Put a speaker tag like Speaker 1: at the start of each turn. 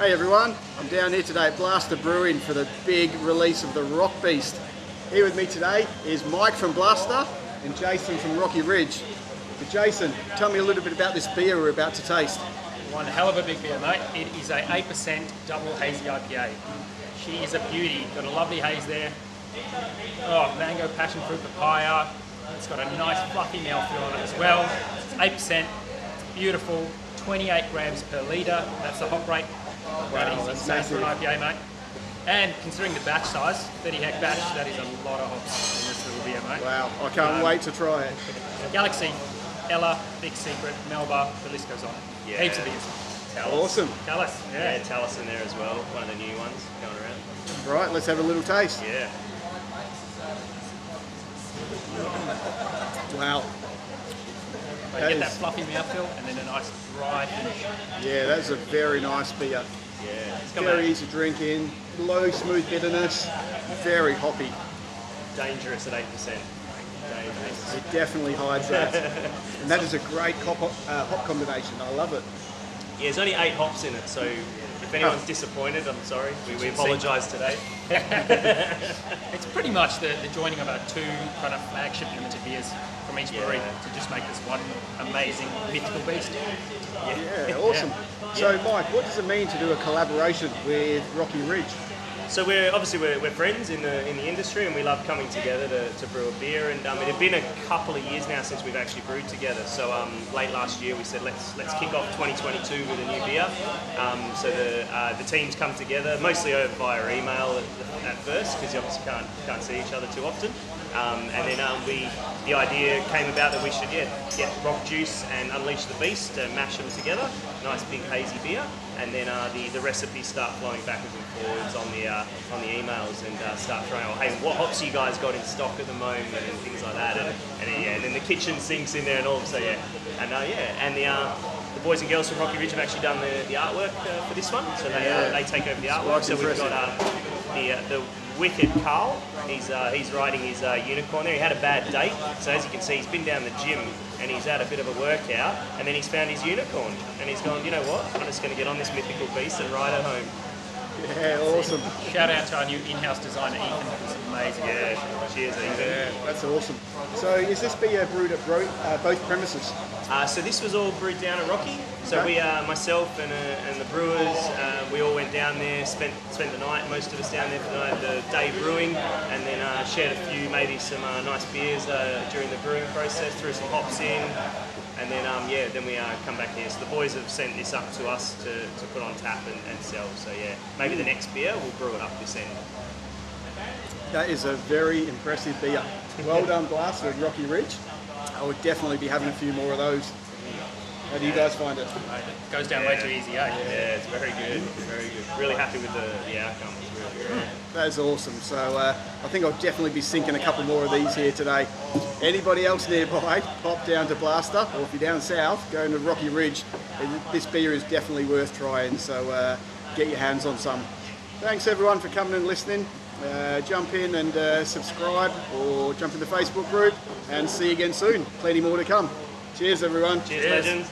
Speaker 1: Hey everyone, I'm down here today at Blasta Brewing for the big release of the Rock Beast. Here with me today is Mike from Blasta and Jason from Rocky Ridge. So Jason, tell me a little bit about this beer we're about to taste.
Speaker 2: One hell of a big beer, mate. It is a 8% double hazy IPA. She is a beauty. Got a lovely haze there. Oh, mango, passion fruit, papaya. It's got a nice fluffy mouthfeel on it as well. It's 8%. It's beautiful. 28 grams per litre. That's the hop rate. That is
Speaker 1: that's
Speaker 2: insane for an. IPA, mate. And considering the batch size, 30 hec batch, that is a lot of hops in this little beer, mate.
Speaker 1: Wow, I can't
Speaker 2: Um,
Speaker 1: wait to try it.
Speaker 2: Galaxy, Ella, Vic Secret, Melba, the list goes on.
Speaker 3: Yeah.
Speaker 2: Heaps of beers.
Speaker 3: Talus.
Speaker 1: Awesome.
Speaker 2: Callus,
Speaker 3: Yeah,
Speaker 2: yeah.
Speaker 3: Talus in there as well. One of the new ones going around.
Speaker 1: Right, let's have a little taste.
Speaker 3: Yeah.
Speaker 1: Wow.
Speaker 2: They
Speaker 1: That
Speaker 2: get that
Speaker 1: is-
Speaker 2: fluffy mouthfeel and then a nice dry finish.
Speaker 1: Yeah, that's a very nice beer.
Speaker 3: Yeah. It's
Speaker 1: Very easy to drink in, low smooth bitterness, very hoppy.
Speaker 3: dangerous at 8%. Dangerous.
Speaker 1: It definitely hides that. and that is a great hop, uh, hop combination. I love it.
Speaker 3: Yeah, there's only eight hops in it, so if anyone's disappointed, I'm sorry. We, we apologise today.
Speaker 2: It's pretty much the, the joining of our two kind of flagship limited beers from each brewery
Speaker 3: Yeah.
Speaker 2: to just make this one amazing mythical beast.
Speaker 1: Yeah, awesome. So, Mike, what does it mean to do a collaboration with Rocky Ridge?
Speaker 3: So we're obviously we're, we're friends in the in the industry, and we love coming together to, to brew a beer. And um, it had been a couple of years now since we've actually brewed together. So um, late last year, we said let's let's kick off 2022 with a new beer. Um, so the uh, the teams come together mostly over via email at, at first because you obviously can't can't see each other too often. Um, and then um, we the idea came about that we should yeah get rock juice and unleash the beast and mash them together. Nice big hazy beer, and then uh, the the recipes start flowing backwards and forwards on the uh, on the emails and uh, start throwing. Oh, hey, what hops you guys got in stock at the moment and things like that. And, and then, yeah, and then the kitchen sinks in there and all. So yeah, and uh, yeah, and the. Uh, the boys and girls from Rocky Ridge have actually done the, the artwork uh, for this one, so they, uh, they take over the artwork. So we've got uh, the uh, the wicked Carl. He's uh, he's riding his uh, unicorn there. He had a bad date, so as you can see, he's been down the gym and he's had a bit of a workout, and then he's found his unicorn, and he's gone. You know what? I'm just going to get on this mythical beast and ride it home.
Speaker 1: Yeah, awesome.
Speaker 2: Shout out to our new in-house designer Ethan, who's amazing.
Speaker 3: Cheers, Ethan.
Speaker 1: Yeah, that's awesome. So, is this beer brewed at bro- uh, both premises?
Speaker 3: Uh, so this was all brewed down at Rocky. So
Speaker 1: Okay.
Speaker 3: we, uh, myself and, uh, and the brewers, uh, we all went down there, spent spent the night, most of us down there for the, night, the day brewing, and then uh, shared a few, maybe some uh, nice beers uh, during the brewing process, threw some hops in, and then um, yeah, then we uh, come back here. So the boys have sent this up to us to, to put on tap and, and sell. So yeah, maybe the next beer we'll brew it up this end.
Speaker 1: That is a very impressive beer. Well done, Blasta and Rocky Ridge. I would definitely be having a few more of those. How do you guys find it?
Speaker 2: It goes down way too easy, eh?
Speaker 3: Yeah, it's very good, very good. Really happy with the, the outcome. Really good.
Speaker 1: That is awesome. So uh, I think I'll definitely be sinking a couple more of these here today. Anybody else nearby, pop down to Blasta, or if you're down south, go to Rocky Ridge. This beer is definitely worth trying, so uh, get your hands on some. Thanks everyone for coming and listening. Uh, jump in and uh, subscribe or jump in the Facebook group and see you again soon. Plenty more to come. Cheers, everyone.
Speaker 3: Cheers.
Speaker 2: Cheers.
Speaker 3: legends.